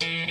Mm-hmm.